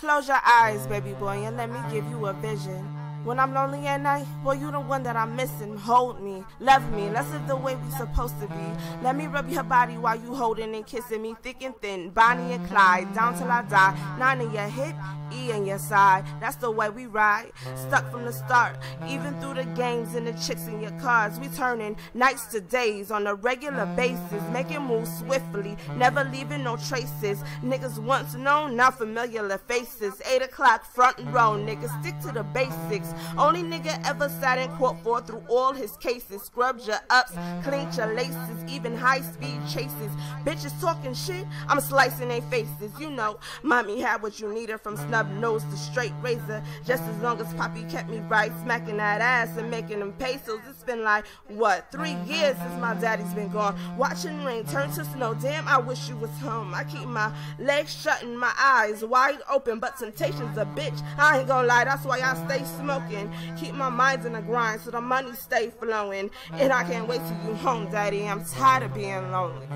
Close your eyes, baby boy, and let me give you a vision. When I'm lonely at night, well, you the one that I'm missing. Hold me, love me, let's live the way we supposed to be. Let me rub your body while you holding and kissing me thick and thin. Bonnie and Clyde, down till I die. Nine in your hip, E in your side. That's the way we ride. Stuck from the start, even through the games and the chicks in your cars. We turning nights to days on a regular basis, making moves swiftly, never leaving no traces. Niggas once known, now familiar faces. Eight o'clock, front row, niggas stick to the basics. Only nigga ever sat in court for through all his cases. Scrubbed your ups, cleaned your laces, even high speed chases. Bitches talking shit, I'm slicing their faces. You know, mommy had what you needed from snub nose to straight razor. Just as long as Poppy kept me right, smacking that ass and making them pesos. It's been like, what, three years since my daddy's been gone. Watching rain turn to snow. Damn, I wish you was home. I keep my legs shut and my eyes wide open, but temptation's a bitch. I ain't gonna lie, that's why I stay smoking. Keep my mind in the grind so the money stay flowing. And I can't wait till you home, daddy. I'm tired of being lonely.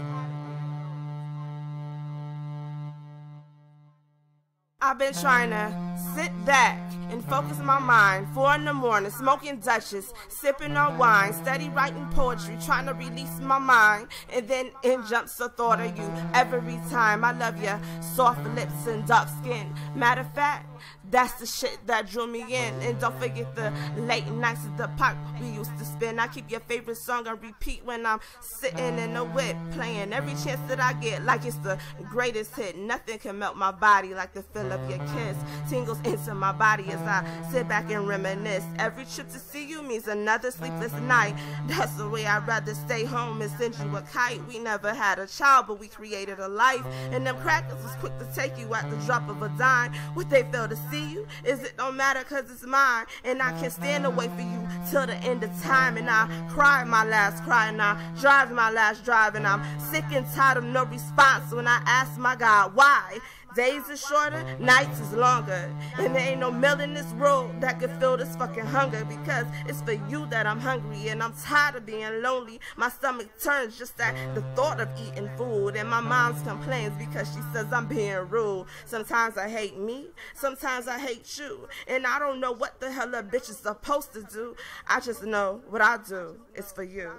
I've been trying to sit back and focus my mind. Four in the morning, smoking Dutchess, sipping on wine, steady writing poetry, trying to release my mind. And then in jumps the thought of you every time. I love your soft lips and dark skin. Matter of fact, that's the shit that drew me in. And don't forget the late nights at the park we used to spend. I keep your favorite song on repeat when I'm sitting in the whip, playing every chance that I get like it's the greatest hit. Nothing can melt my body like the feel of your kiss. Tingles into my body as I sit back and reminisce. Every trip to see you means another sleepless night. That's the way I'd rather stay home and send you a kite. We never had a child, but we created a life. And them crackers was quick to take you at the drop of a dime. What they fail to see you is it don't matter cause it's mine and I can stand away for you till the end of time. And I cry my last cry and I drive my last drive and I'm sick and tired of no response when I ask my God why Days is shorter, nights is longer. And there ain't no meal in this world that could fill this fucking hunger because it's for you that I'm hungry and I'm tired of being lonely. My stomach turns just at the thought of eating food. And my mom's complains because she says I'm being rude. Sometimes I hate me, sometimes I hate you. And I don't know what the hell a bitch is supposed to do. I just know what I do is for you.